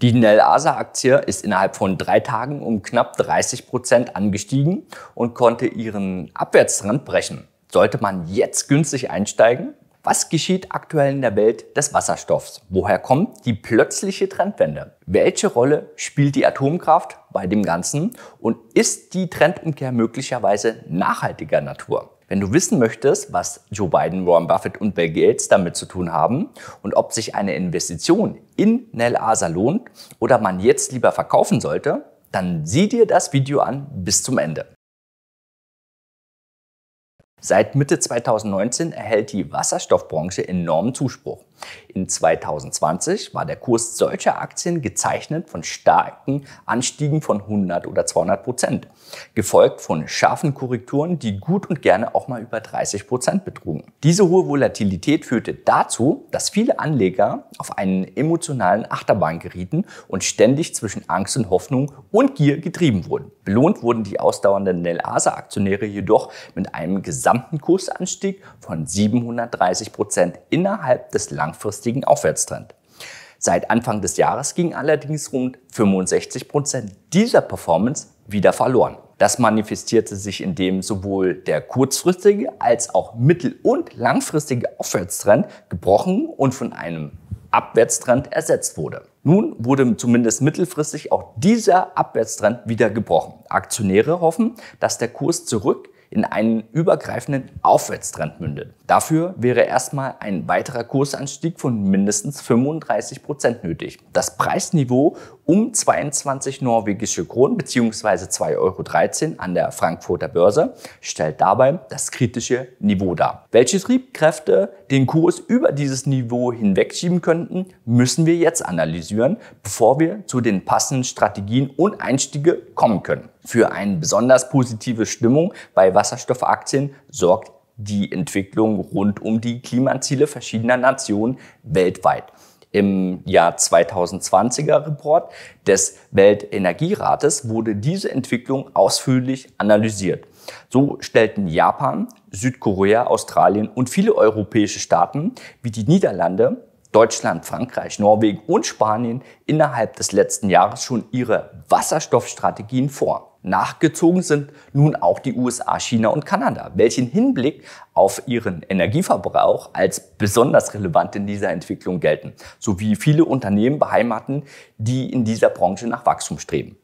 Die Nel Asa Aktie ist innerhalb von drei Tagen um knapp 30 Prozent angestiegen und konnte ihren Abwärtstrend brechen. Sollte man jetzt günstig einsteigen? Was geschieht aktuell in der Welt des Wasserstoffs? Woher kommt die plötzliche Trendwende? Welche Rolle spielt die Atomkraft bei dem Ganzen? Und ist die Trendumkehr möglicherweise nachhaltiger Natur? Wenn du wissen möchtest, was Joe Biden, Warren Buffett und Bill Gates damit zu tun haben und ob sich eine Investition in Nel Asa lohnt oder man jetzt lieber verkaufen sollte, dann sieh dir das Video an bis zum Ende. Seit Mitte 2019 erhält die Wasserstoffbranche enormen Zuspruch. In 2020 war der Kurs solcher Aktien gezeichnet von starken Anstiegen von 100 oder 200 Prozent, gefolgt von scharfen Korrekturen, die gut und gerne auch mal über 30 Prozent betrugen. Diese hohe Volatilität führte dazu, dass viele Anleger auf einen emotionalen Achterbahn gerieten und ständig zwischen Angst und Hoffnung und Gier getrieben wurden. Belohnt wurden die ausdauernden Nel Asa Aktionäre jedoch mit einem gesamten Kursanstieg von 730 Prozent innerhalb des langen langfristigen Aufwärtstrend. Seit Anfang des Jahres ging allerdings rund 65 Prozent dieser Performance wieder verloren. Das manifestierte sich, indem sowohl der kurzfristige als auch mittel- und langfristige Aufwärtstrend gebrochen und von einem Abwärtstrend ersetzt wurde. Nun wurde zumindest mittelfristig auch dieser Abwärtstrend wieder gebrochen. Aktionäre hoffen, dass der Kurs zurück in einen übergreifenden Aufwärtstrend mündet. Dafür wäre erstmal ein weiterer Kursanstieg von mindestens 35 Prozent nötig. Das Preisniveau um 22 norwegische Kronen bzw. 2,13 Euro an der Frankfurter Börse stellt dabei das kritische Niveau dar. Welche Triebkräfte den Kurs über dieses Niveau hinwegschieben könnten, müssen wir jetzt analysieren, bevor wir zu den passenden Strategien und Einstiege kommen können. Für eine besonders positive Stimmung bei Wasserstoffaktien sorgt die Entwicklung rund um die Klimaziele verschiedener Nationen weltweit. Im Jahr 2020er Report des Weltenergierates wurde diese Entwicklung ausführlich analysiert. So stellten Japan, Südkorea, Australien und viele europäische Staaten wie die Niederlande, Deutschland, Frankreich, Norwegen und Spanien innerhalb des letzten Jahres schon ihre Wasserstoffstrategien vor. Nachgezogen sind nun auch die USA, China und Kanada, welche im Hinblick auf ihren Energieverbrauch als besonders relevant in dieser Entwicklung gelten, sowie viele Unternehmen beheimaten, die in dieser Branche nach Wachstum streben.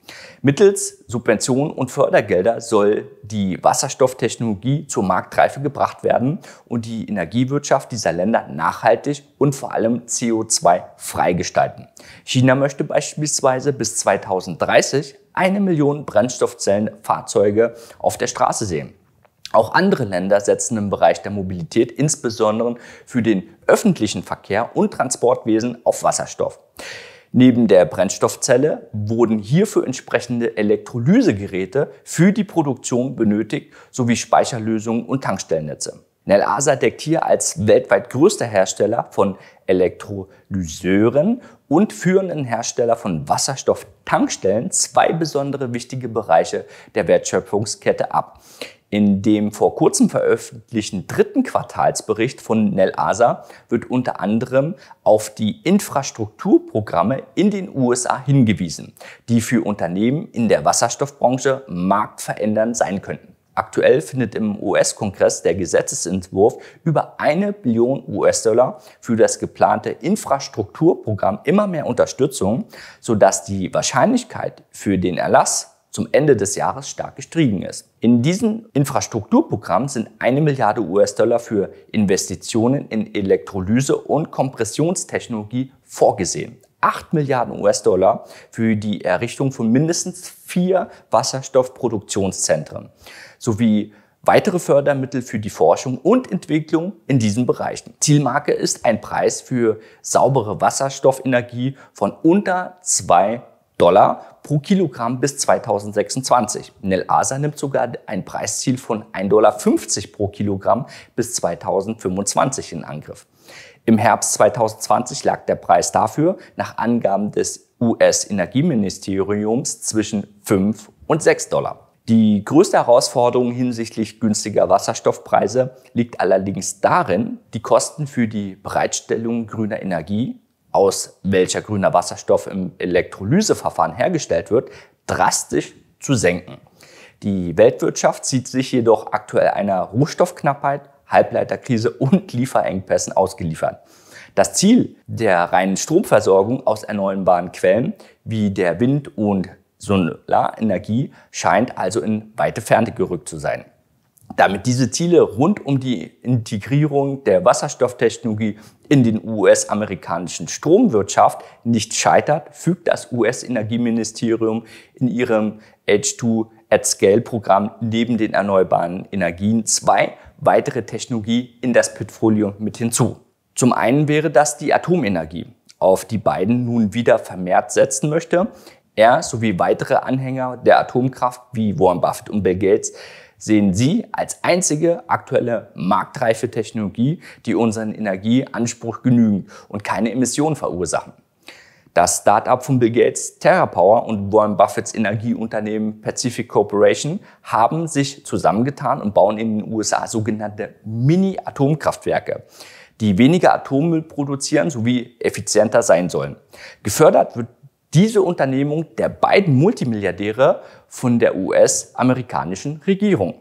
Mittels Subventionen und Fördergelder soll die Wasserstofftechnologie zur Marktreife gebracht werden und die Energiewirtschaft dieser Länder nachhaltig und vor allem CO2 frei gestalten. China möchte beispielsweise bis 2030 eine Million Brennstoffzellenfahrzeuge auf der Straße sehen. Auch andere Länder setzen im Bereich der Mobilität, insbesondere für den öffentlichen Verkehr und Transportwesen, auf Wasserstoff. Neben der Brennstoffzelle wurden hierfür entsprechende Elektrolysegeräte für die Produktion benötigt, sowie Speicherlösungen und Tankstellennetze. Nelasa deckt hier als weltweit größter Hersteller von Elektrolyseuren und führenden Hersteller von Wasserstofftankstellen zwei besondere wichtige Bereiche der Wertschöpfungskette ab. In dem vor kurzem veröffentlichten dritten Quartalsbericht von Nelasa wird unter anderem auf die Infrastrukturprogramme in den USA hingewiesen, die für Unternehmen in der Wasserstoffbranche marktverändernd sein könnten. Aktuell findet im US-Kongress der Gesetzesentwurf über eine Billion US-Dollar für das geplante Infrastrukturprogramm immer mehr Unterstützung, sodass die Wahrscheinlichkeit für den Erlass zum Ende des Jahres stark gestiegen ist. In diesem Infrastrukturprogramm sind eine Milliarde US-Dollar für Investitionen in Elektrolyse und Kompressionstechnologie vorgesehen. 8 Milliarden US-Dollar für die Errichtung von mindestens vier Wasserstoffproduktionszentren sowie weitere Fördermittel für die Forschung und Entwicklung in diesen Bereichen. Zielmarke ist ein Preis für saubere Wasserstoffenergie von unter 2 Dollar pro Kilogramm bis 2026. Nel Asa nimmt sogar ein Preisziel von 1,50 Dollar pro Kilogramm bis 2025 in Angriff. Im Herbst 2020 lag der Preis dafür nach Angaben des US-Energieministeriums zwischen 5 und 6 Dollar. Die größte Herausforderung hinsichtlich günstiger Wasserstoffpreise liegt allerdings darin, die Kosten für die Bereitstellung grüner Energie aus welcher grüner Wasserstoff im Elektrolyseverfahren hergestellt wird, drastisch zu senken. Die Weltwirtschaft sieht sich jedoch aktuell einer Rohstoffknappheit, Halbleiterkrise und Lieferengpässen ausgeliefert. Das Ziel der reinen Stromversorgung aus erneuerbaren Quellen wie der Wind- und Solarenergie scheint also in weite Ferne gerückt zu sein. Damit diese Ziele rund um die Integrierung der Wasserstofftechnologie in den US-amerikanischen Stromwirtschaft nicht scheitert, fügt das US-Energieministerium in ihrem H2 at Scale-Programm neben den erneuerbaren Energien zwei weitere Technologie in das Portfolio mit hinzu. Zum einen wäre das die Atomenergie, auf die Biden nun wieder vermehrt setzen möchte. Er sowie weitere Anhänger der Atomkraft wie Warren Buffett und Bill Gates sehen sie als einzige aktuelle marktreife Technologie, die unseren Energieanspruch genügen und keine Emissionen verursachen. Das Start-up von Bill Gates, TerraPower und Warren Buffetts Energieunternehmen Pacific Corporation haben sich zusammengetan und bauen in den USA sogenannte Mini-Atomkraftwerke, die weniger Atommüll produzieren sowie effizienter sein sollen. Gefördert wird diese Unternehmung der beiden Multimilliardäre von der US-amerikanischen Regierung.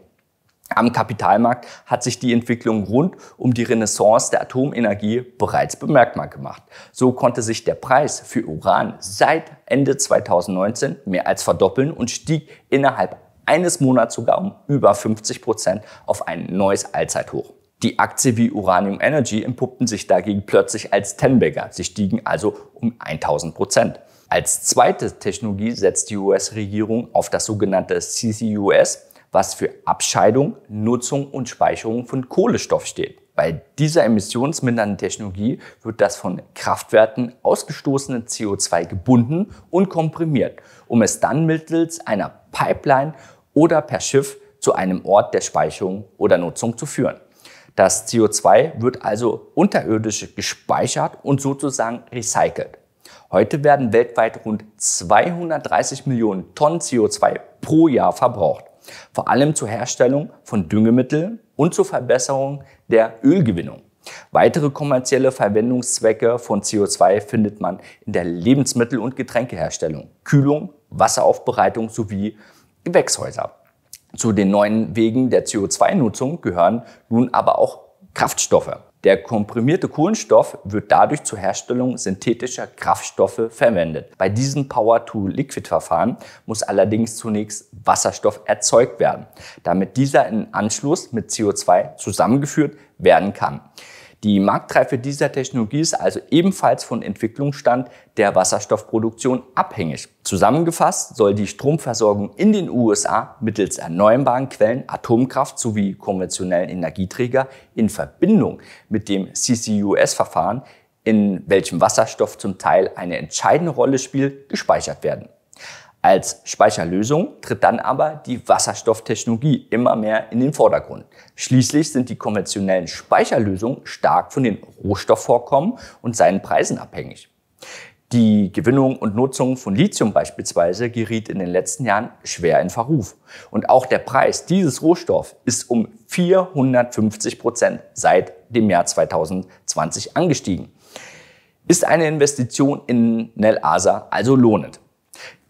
Am Kapitalmarkt hat sich die Entwicklung rund um die Renaissance der Atomenergie bereits bemerkbar gemacht. So konnte sich der Preis für Uran seit Ende 2019 mehr als verdoppeln und stieg innerhalb eines Monats sogar um über 50 Prozent auf ein neues Allzeithoch. Die Aktie wie Uranium Energy empuppten sich dagegen plötzlich als Tenbagger. Sie stiegen also um 1000 Prozent. Als zweite Technologie setzt die US-Regierung auf das sogenannte CCUS, was für Abscheidung, Nutzung und Speicherung von Kohlenstoff steht. Bei dieser emissionsmindernden Technologie wird das von Kraftwerken ausgestoßene CO2 gebunden und komprimiert, um es dann mittels einer Pipeline oder per Schiff zu einem Ort der Speicherung oder Nutzung zu führen. Das CO2 wird also unterirdisch gespeichert und sozusagen recycelt. Heute werden weltweit rund 230 Millionen Tonnen CO2 pro Jahr verbraucht, vor allem zur Herstellung von Düngemitteln und zur Verbesserung der Ölgewinnung. Weitere kommerzielle Verwendungszwecke von CO2 findet man in der Lebensmittel- und Getränkeherstellung, Kühlung, Wasseraufbereitung sowie Gewächshäuser. Zu den neuen Wegen der CO2-Nutzung gehören nun aber auch Kraftstoffe. Der komprimierte Kohlenstoff wird dadurch zur Herstellung synthetischer Kraftstoffe verwendet. Bei diesem Power-to-Liquid-Verfahren muss allerdings zunächst Wasserstoff erzeugt werden, damit dieser in Anschluss mit CO2 zusammengeführt werden kann. Die Marktreife dieser Technologie ist also ebenfalls von Entwicklungsstand der Wasserstoffproduktion abhängig. Zusammengefasst soll die Stromversorgung in den USA mittels erneuerbaren Quellen, Atomkraft sowie konventionellen Energieträger in Verbindung mit dem CCUS-Verfahren, in welchem Wasserstoff zum Teil eine entscheidende Rolle spielt, gespeichert werden. Als Speicherlösung tritt dann aber die Wasserstofftechnologie immer mehr in den Vordergrund. Schließlich sind die konventionellen Speicherlösungen stark von den Rohstoffvorkommen und seinen Preisen abhängig. Die Gewinnung und Nutzung von Lithium beispielsweise geriet in den letzten Jahren schwer in Verruf. Und auch der Preis dieses Rohstoffs ist um 450 Prozent seit dem Jahr 2020 angestiegen. Ist eine Investition in Nel Asa also lohnend?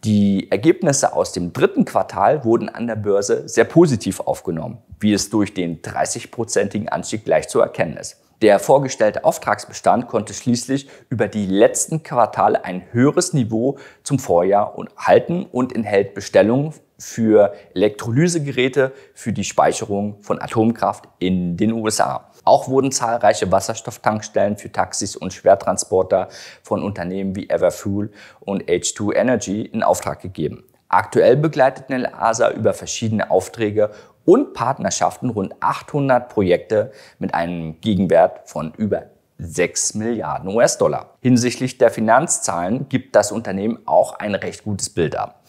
Die Ergebnisse aus dem dritten Quartal wurden an der Börse sehr positiv aufgenommen, wie es durch den 30-prozentigen Anstieg gleich zu erkennen ist. Der vorgestellte Auftragsbestand konnte schließlich über die letzten Quartale ein höheres Niveau zum Vorjahr halten und enthält Bestellungen für Elektrolysegeräte für die Speicherung von Atomkraft in den USA. Auch wurden zahlreiche Wasserstofftankstellen für Taxis und Schwertransporter von Unternehmen wie Everfuel und H2 Energy in Auftrag gegeben. Aktuell begleitet Nelasa über verschiedene Aufträge und Partnerschaften rund 800 Projekte mit einem Gegenwert von über 6 Milliarden US-Dollar. Hinsichtlich der Finanzzahlen gibt das Unternehmen auch ein recht gutes Bild ab.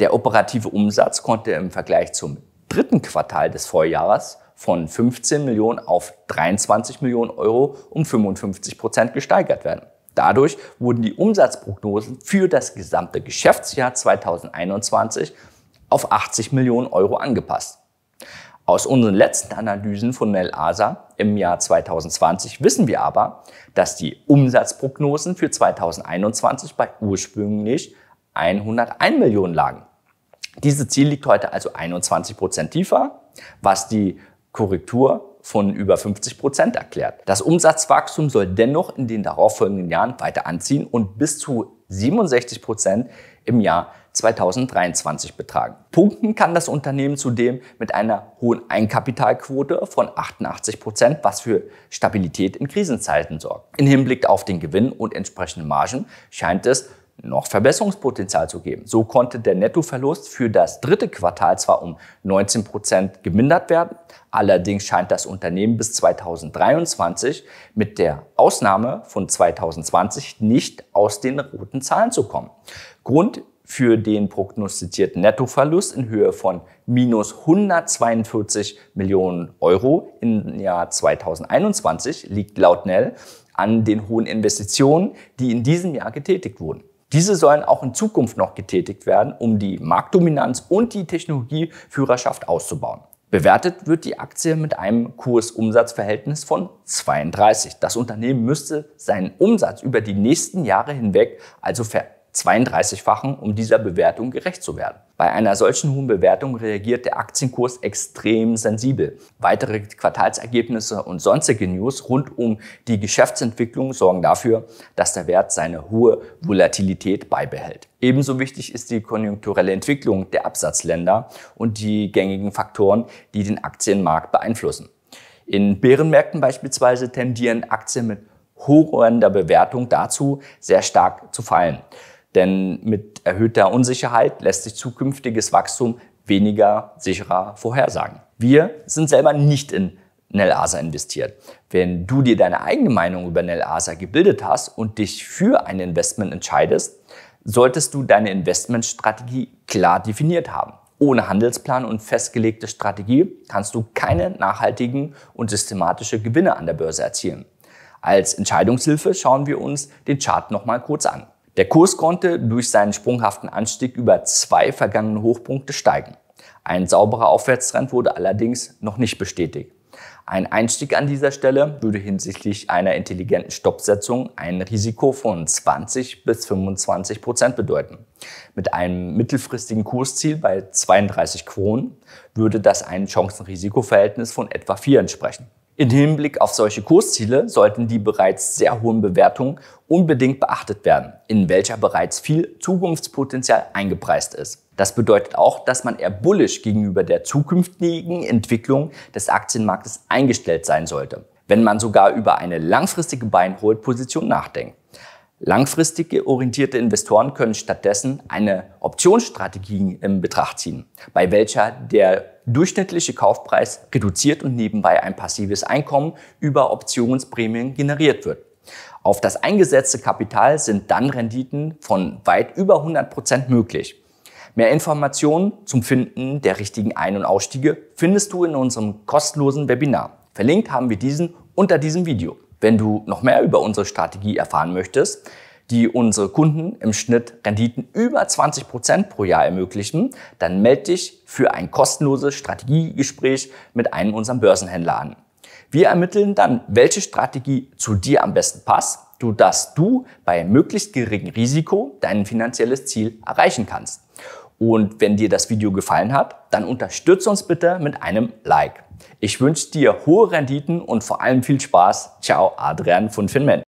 Der operative Umsatz konnte im Vergleich zum dritten Quartal des Vorjahres von 15 Millionen auf 23 Millionen Euro um 55 Prozent gesteigert werden. Dadurch wurden die Umsatzprognosen für das gesamte Geschäftsjahr 2021 auf 80 Millionen Euro angepasst. Aus unseren letzten Analysen von Nel Asa im Jahr 2020 wissen wir aber, dass die Umsatzprognosen für 2021 bei ursprünglich 101 Millionen lagen. Dieses Ziel liegt heute also 21 Prozent tiefer, was die Korrektur von über 50 Prozent erklärt. Das Umsatzwachstum soll dennoch in den darauffolgenden Jahren weiter anziehen und bis zu 67 Prozent im Jahr 2023 betragen. Punkten kann das Unternehmen zudem mit einer hohen Einkapitalquote von 88 Prozent, was für Stabilität in Krisenzeiten sorgt. In Hinblick auf den Gewinn und entsprechende Margen scheint es noch Verbesserungspotenzial zu geben. So konnte der Nettoverlust für das dritte Quartal zwar um 19 Prozent gemindert werden, allerdings scheint das Unternehmen bis 2023 mit der Ausnahme von 2020 nicht aus den roten Zahlen zu kommen. Grund für den prognostizierten Nettoverlust in Höhe von minus 142 Millionen Euro im Jahr 2021 liegt laut Nell an den hohen Investitionen, die in diesem Jahr getätigt wurden. Diese sollen auch in Zukunft noch getätigt werden, um die Marktdominanz und die Technologieführerschaft auszubauen. Bewertet wird die Aktie mit einem Kursumsatzverhältnis von 32. Das Unternehmen müsste seinen Umsatz über die nächsten Jahre hinweg also ver 32-fachen, um dieser Bewertung gerecht zu werden. Bei einer solchen hohen Bewertung reagiert der Aktienkurs extrem sensibel. Weitere Quartalsergebnisse und sonstige News rund um die Geschäftsentwicklung sorgen dafür, dass der Wert seine hohe Volatilität beibehält. Ebenso wichtig ist die konjunkturelle Entwicklung der Absatzländer und die gängigen Faktoren, die den Aktienmarkt beeinflussen. In Bärenmärkten beispielsweise tendieren Aktien mit hoher Bewertung dazu, sehr stark zu fallen. Denn mit erhöhter Unsicherheit lässt sich zukünftiges Wachstum weniger sicherer vorhersagen. Wir sind selber nicht in Nelasa investiert. Wenn du dir deine eigene Meinung über Nelasa gebildet hast und dich für ein Investment entscheidest, solltest du deine Investmentstrategie klar definiert haben. Ohne Handelsplan und festgelegte Strategie kannst du keine nachhaltigen und systematische Gewinne an der Börse erzielen. Als Entscheidungshilfe schauen wir uns den Chart nochmal kurz an. Der Kurs konnte durch seinen sprunghaften Anstieg über zwei vergangene Hochpunkte steigen. Ein sauberer Aufwärtstrend wurde allerdings noch nicht bestätigt. Ein Einstieg an dieser Stelle würde hinsichtlich einer intelligenten Stoppsetzung ein Risiko von 20 bis 25 Prozent bedeuten. Mit einem mittelfristigen Kursziel bei 32 Kronen würde das ein Chancen-Risiko-Verhältnis von etwa 4 entsprechen. In Hinblick auf solche Kursziele sollten die bereits sehr hohen Bewertungen unbedingt beachtet werden, in welcher bereits viel Zukunftspotenzial eingepreist ist. Das bedeutet auch, dass man eher bullish gegenüber der zukünftigen Entwicklung des Aktienmarktes eingestellt sein sollte, wenn man sogar über eine langfristige Buy-and-Hold-Position nachdenkt. Langfristig orientierte Investoren können stattdessen eine Optionsstrategie in Betracht ziehen, bei welcher der durchschnittliche Kaufpreis reduziert und nebenbei ein passives Einkommen über Optionsprämien generiert wird. Auf das eingesetzte Kapital sind dann Renditen von weit über 100 Prozent möglich. Mehr Informationen zum Finden der richtigen Ein- und Ausstiege findest du in unserem kostenlosen Webinar. Verlinkt haben wir diesen unter diesem Video. Wenn du noch mehr über unsere Strategie erfahren möchtest, die unsere Kunden im Schnitt Renditen über 20 Prozent pro Jahr ermöglichen, dann melde dich für ein kostenloses Strategiegespräch mit einem unserer Börsenhändler an. Wir ermitteln dann, welche Strategie zu dir am besten passt, sodass du bei möglichst geringem Risiko dein finanzielles Ziel erreichen kannst. Und wenn dir das Video gefallen hat, dann unterstütze uns bitte mit einem Like. Ich wünsche dir hohe Renditen und vor allem viel Spaß. Ciao, Adrian von Finment.